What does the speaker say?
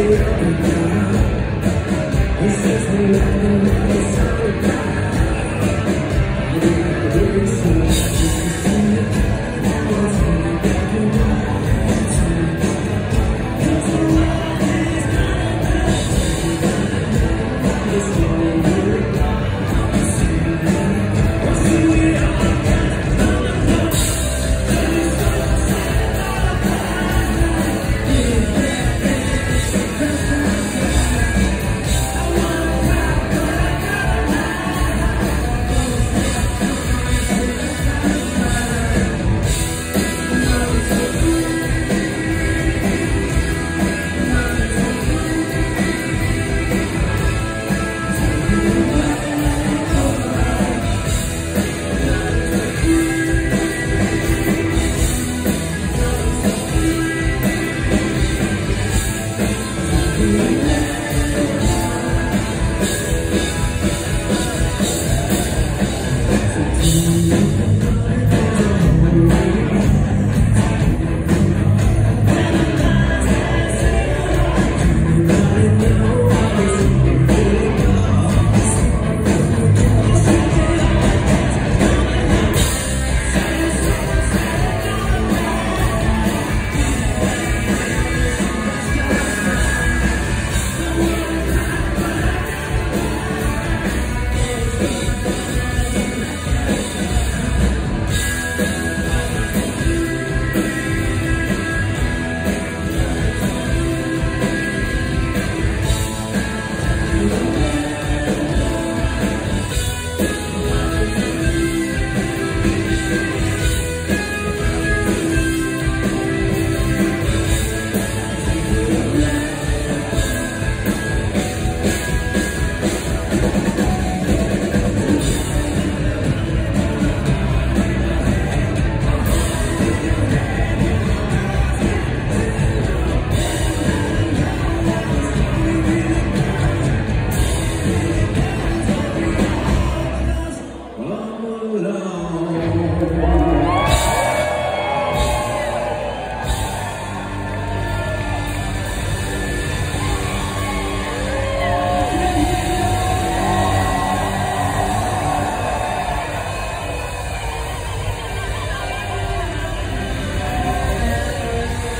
He says we love love.